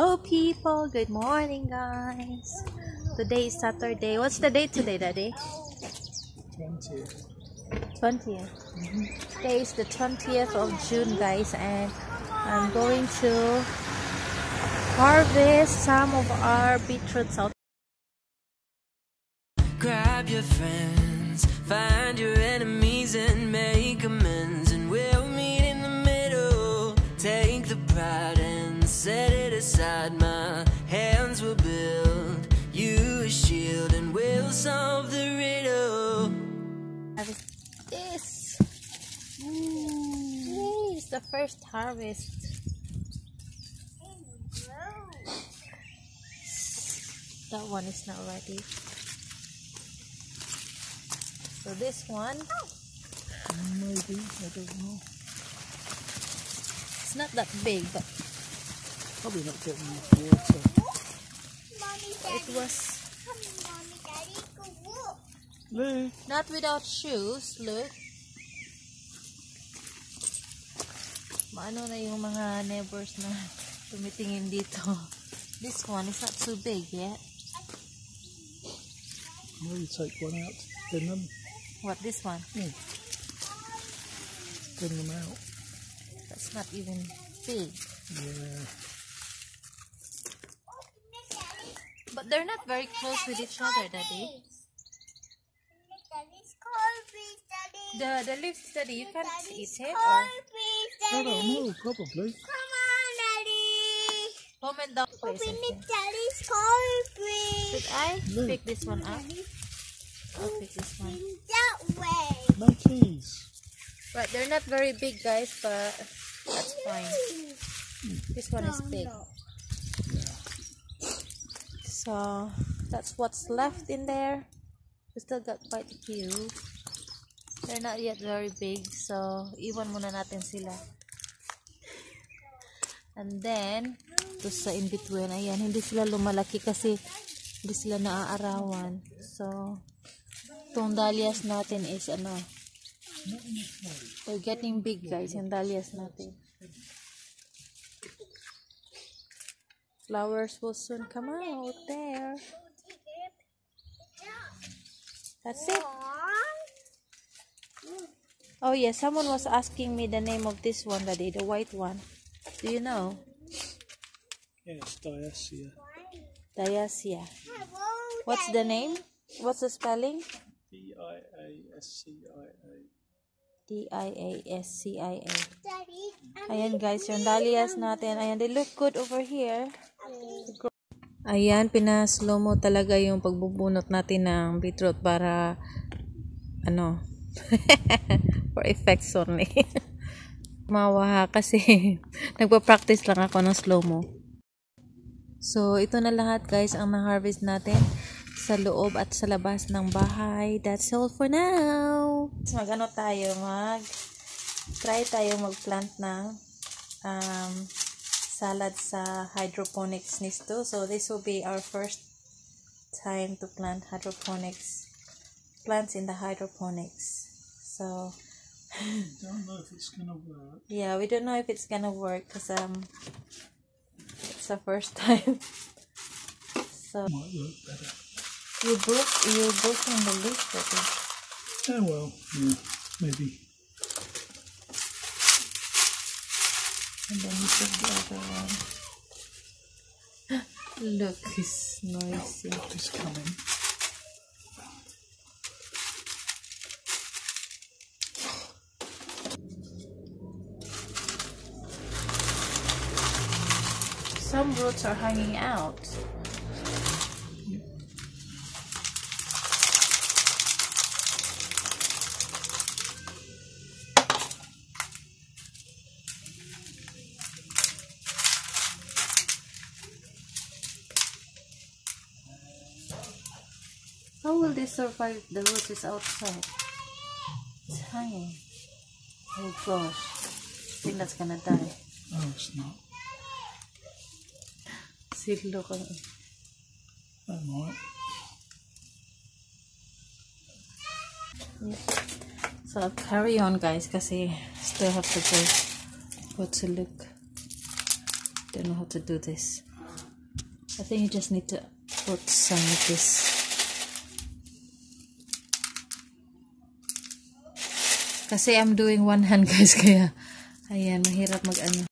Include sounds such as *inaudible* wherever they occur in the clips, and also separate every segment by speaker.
Speaker 1: Hello people, good morning guys. Today is Saturday. What's the date today, Daddy?
Speaker 2: 20th.
Speaker 1: 20th. Today is the 20th of June guys and I'm going to harvest some of our beetroots out.
Speaker 3: Grab your friends, find your enemies and make amends, solve the riddle.
Speaker 1: Harvest this. Yay, it's the first harvest. That one is not ready. So this one,
Speaker 2: Maybe, I don't know.
Speaker 1: it's not that big, but
Speaker 2: Probably not getting water.
Speaker 4: Mommy,
Speaker 1: it was
Speaker 4: come on, Mommy, Daddy, go walk.
Speaker 2: Lou,
Speaker 1: not without shoes. Look. Maano na yung mga neighbors na tumitingin dito. *laughs* This one is not too big yet.
Speaker 2: you take one out thin them?
Speaker 1: What, this one? Hmm.
Speaker 2: Yeah. Thin them out.
Speaker 1: That's not even big.
Speaker 2: Yeah.
Speaker 1: But they're not very close with each other, Daddy.
Speaker 4: Daddy's cold, Daddy.
Speaker 1: The the leaves, Daddy, you can't eat it or
Speaker 4: cold, please,
Speaker 2: I
Speaker 4: Daddy.
Speaker 2: don't know, probably.
Speaker 4: Come on, Daddy.
Speaker 1: comment down please.
Speaker 4: Open it, Daddy's cold, please.
Speaker 1: Should I
Speaker 2: Look.
Speaker 1: pick this one up? I'll pick this one.
Speaker 4: That way.
Speaker 2: No keys.
Speaker 1: But they're not very big, guys, but that's fine. This one is big. So that's what's left in there. We still got quite a few. They're not yet very big, so iwan muna natin sila. And then, to sa in-between, ayan, hindi sila lumalaki kasi hindi sila naaarawan. So, itong dahlias natin is ano, they're getting big guys, yung dahlias natin. Flowers will soon come out there. That's it. Oh yeah, someone was asking me the name of this one, Daddy, the white one. Do you know?
Speaker 2: Yeah, it's diascia.
Speaker 1: Diascia. What's the name? What's the spelling?
Speaker 2: D-I-A-S-C-I-A.
Speaker 1: D-I-A-S-C-I-A.
Speaker 4: Daddy,
Speaker 1: Ayan guys, yung dahlias natin. Ayan, they look good over here. Ayan, pinaslow mo talaga yung pagbubunot natin ng beetroot para ano *laughs* for effects only. *laughs* Mawa kasi *laughs* nagpa-practice lang ako ng slow mo. So, ito na lahat guys ang na-harvest natin sa loob at sa labas ng bahay. That's all for now. Mag-ano tayo? Mag try tayo mag-plant ng um, salad sa hydroponics nito. So, this will be our first time to plant hydroponics plants in the hydroponics. So,
Speaker 2: Don't know if it's to work.
Speaker 1: yeah, we don't know if it's gonna work because um, it's the first *laughs* time. so,
Speaker 2: Might work better.
Speaker 1: you broke you broken the leaf, Daddy.
Speaker 2: Oh well, yeah, maybe.
Speaker 1: And then you took the other one. *gasps* Look, it's noisy.
Speaker 2: God is coming.
Speaker 1: Some roots are hanging out. How will they survive the roots is outside? It's hanging. Oh gosh. I think that's gonna die.
Speaker 2: Oh, it's not.
Speaker 1: See, look
Speaker 2: That might.
Speaker 1: So I'll carry on guys kasi still have to go go to look. Don't know how to do this. I think you just need to put some of this. Kasi I'm doing one hand *laughs* guys, kaya ayan, mahirap mag ano.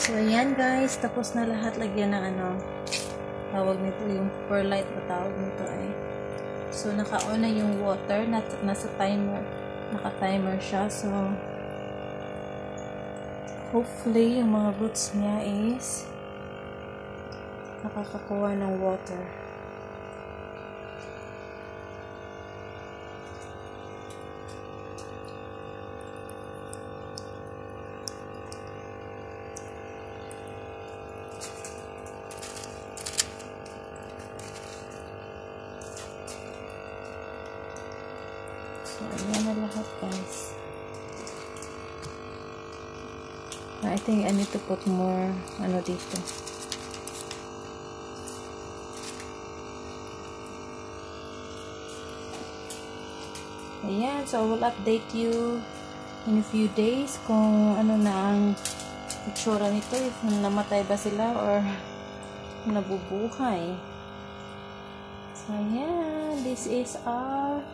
Speaker 1: So, ayan guys. Tapos na lahat. Lagyan ng ano. Tawag nito yung perlite ba tawag nito ay. So, naka-on na yung water. Nas nasa timer. Naka-timer siya. So, hopefully, yung mga roots niya is nakakakuha ng water. So, ayan na lahat, guys. I think I need to put more, ano dito. Ayan, so I will update you in a few days kung ano na ang itsura nito, if namatay ba sila or nabubuhay. So, ayan, this is our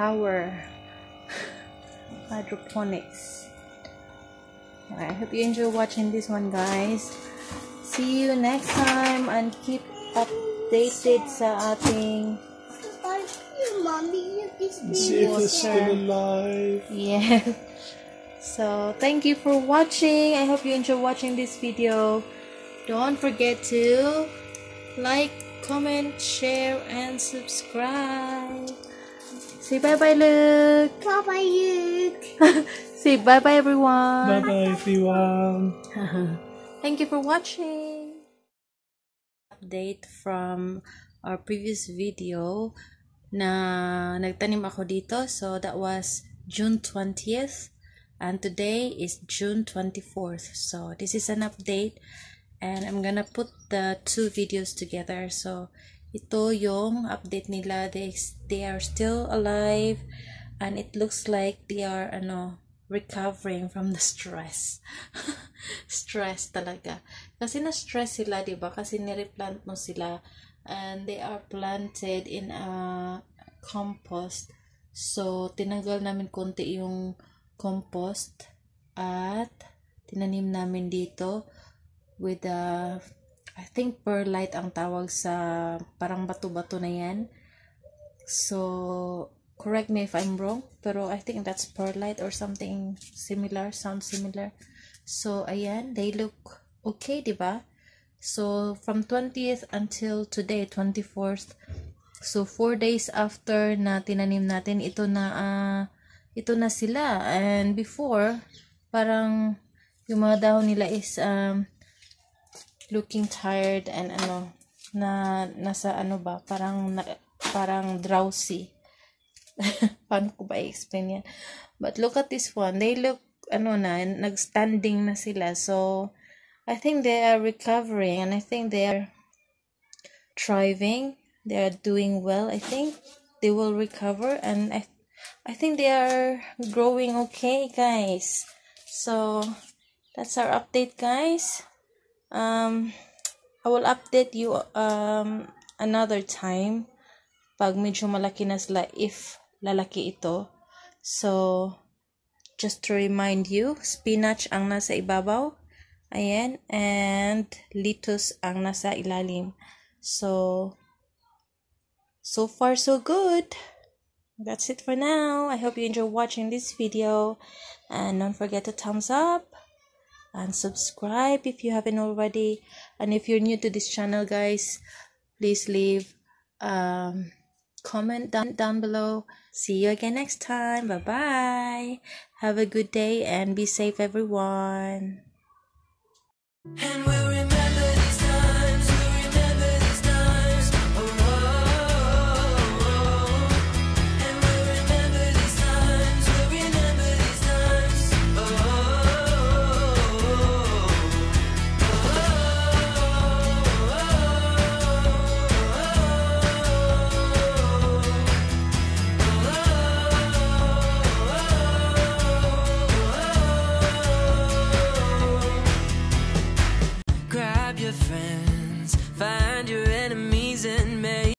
Speaker 1: tower *sighs* hydroponics. I hope you enjoy watching this one guys. See you next time and keep updated sa ating
Speaker 4: Mommy.
Speaker 2: See if it's still alive.
Speaker 1: yeah. *laughs* So thank you for watching. I hope you enjoy watching this video. Don't forget to like comment share and subscribe say bye bye luke
Speaker 4: Bye-bye, Luke. *laughs*
Speaker 1: say bye bye everyone
Speaker 2: Bye bye, everyone. *laughs*
Speaker 1: Thank you for watching. Update from our previous video na nagtanim ako dito. So that was June 20th and today is June 24th. So this is an update and I'm gonna put the two videos together. So ito yung update nila. They, they are still alive and it looks like they are ano recovering from the stress. *laughs* stress talaga. Kasi na-stress sila, 'di ba? Kasi nireplant mo sila and they are planted in a compost. So, tinanggal namin konti yung compost at tinanim namin dito with a I think perlite ang tawag sa parang bato-bato na yan. So, correct me if I'm wrong, pero I think that's perlite or something similar, sounds similar. So, ayan, they look okay, di ba? So, from 20th until today, 24th. So, four days after na tinanim natin, ito na, ah, ito na sila. And before, parang yung mga dahon nila is um, looking tired and ano, na nasa ano ba, parang na, parang drowsy. *laughs* Paano ko ba i-explain yan? But look at this one. They look, ano na, nag-standing na sila. So, I think they are recovering and I think they are thriving. They are doing well. I think they will recover and I, I think they are growing okay, guys. So, that's our update, guys. Um, I will update you um another time pag medyo malaki na sila if lalaki ito. So, just to remind you, spinach ang nasa ibabaw. Ayan. And lettuce ang nasa ilalim. So, so far so good. That's it for now. I hope you enjoy watching this video. And don't forget to thumbs up and subscribe if you haven't already. And if you're new to this channel, guys, please leave um comment down down below. See you again next time. Bye bye. Have a good day and be safe, everyone.